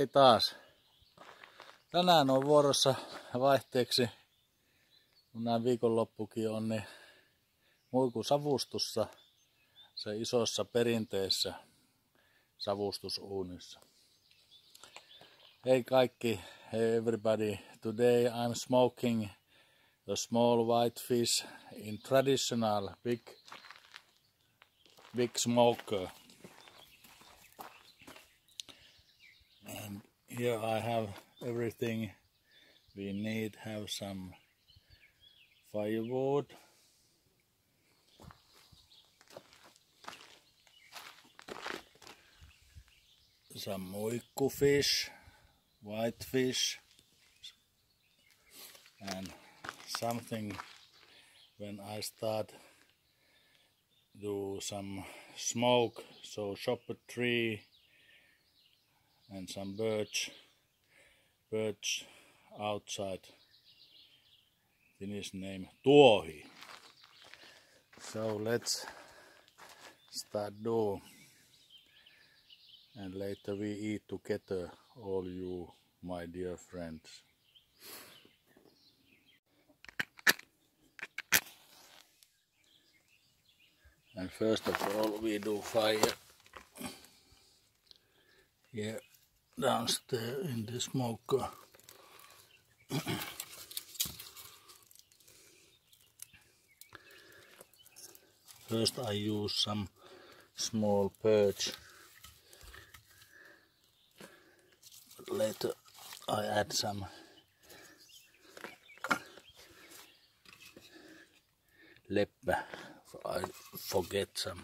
Hei taas. Tänään on vuorossa vaihteeksi, kun nämä viikonloppukin on, niin muiku savustussa, se isossa perinteessä savustusuunissa. Hei kaikki, hey everybody. Today I'm smoking a small white fish in traditional big big smoker. Here I have everything we need. Have some firewood. Some muikku fish, white fish, and something when I start do some smoke so chop a tree and some birch birch outside. Finnish name tuohi so let's start do and later we eat together all you my dear friends. And first of all we do fire. Here downstairs in the smoker uh, first I use some small perch later I add some leppä I forget some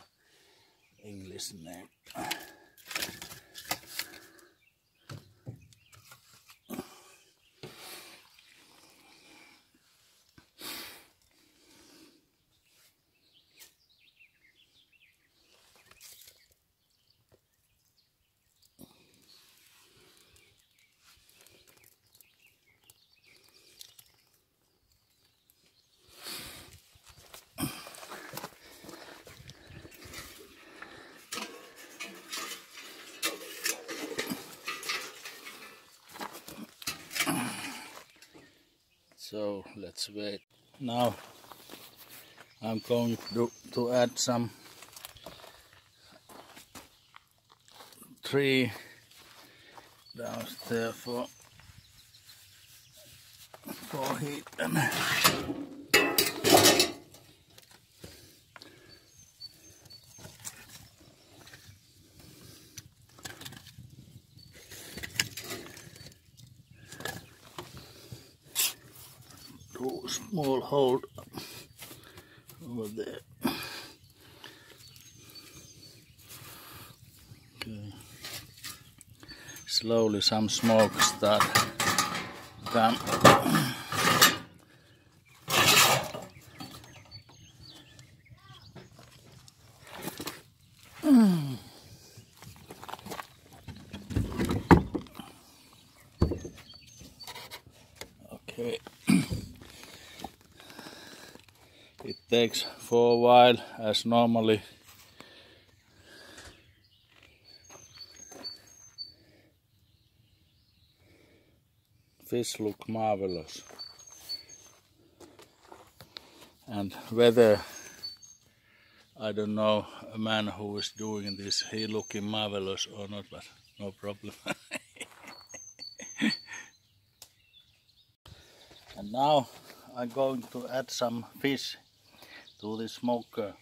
English name. So let's wait. Now I'm going to, to add some tree downstairs for for heat small hole over there. Okay. Slowly some smoke start come. Okay. It takes for a while as normally. Fish look marvelous. And whether I don't know a man who is doing this he looking marvelous or not but no problem. And now I'm going to add some fish to the smoker.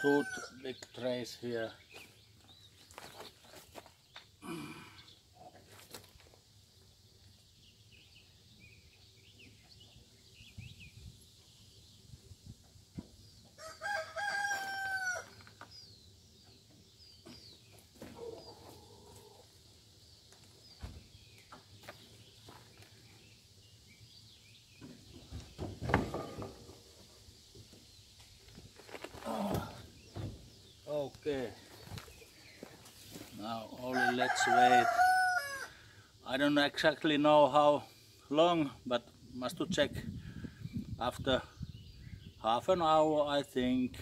Two big trays here. Wait. I don't exactly know how long, but must to check after half an hour, I think.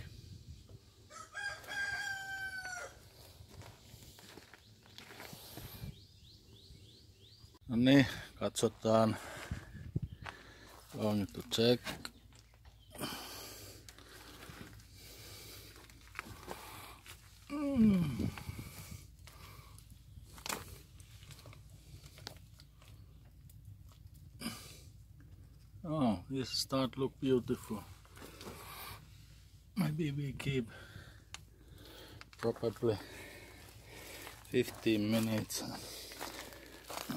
No niin, katsotaan. Going to check. Oh, this start look beautiful. Maybe we keep probably 15 minutes.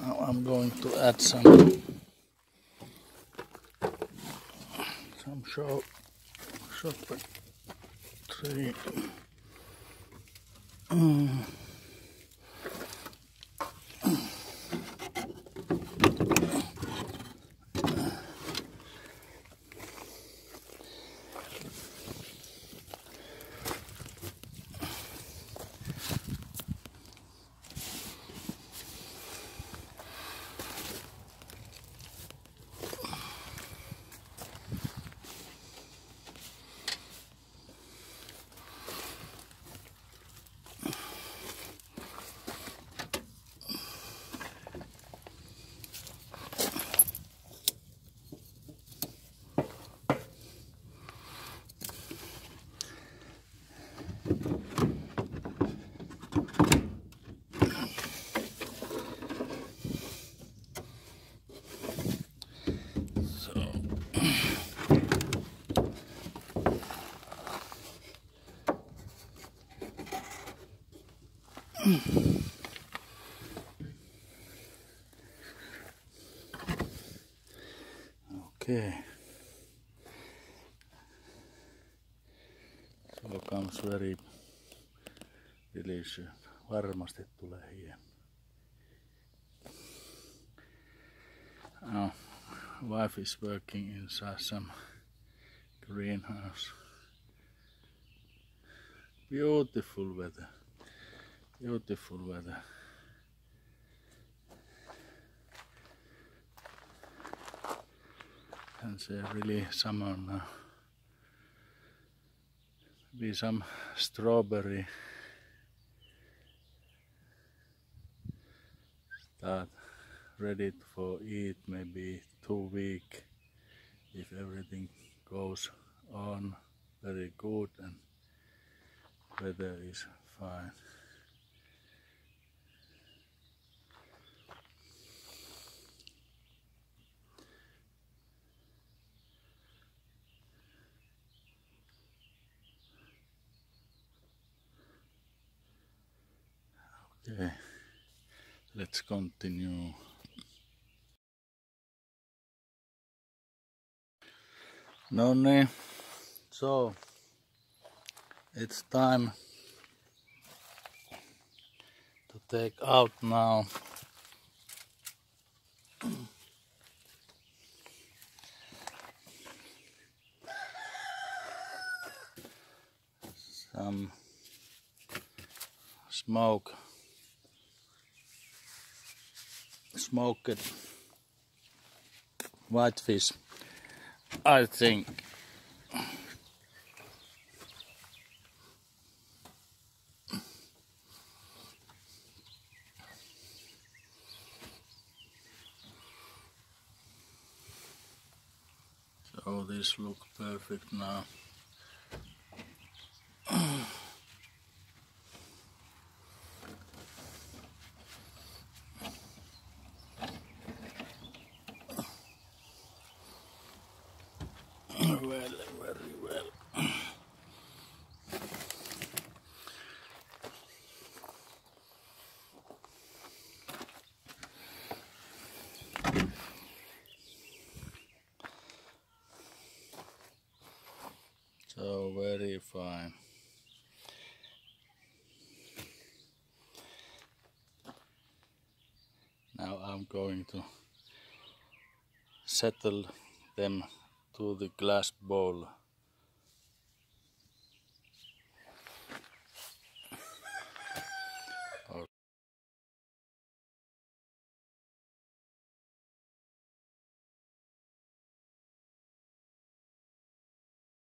Now I'm going to add some some show shopper tree. Mm. Okay. So comes very delicious. Varmasti tulee hieno. Now, wife is working inside some greenhouse. Beautiful weather. Beautiful weather. And it's really summer now. Uh, maybe some strawberry start ready for eat maybe two week if everything goes on very good and weather is fine. Okay, let's continue. No so it's time to take out now. Some smoke smoked whitefish I think. So this look perfect now Very fine. Now I'm going to settle them to the glass bowl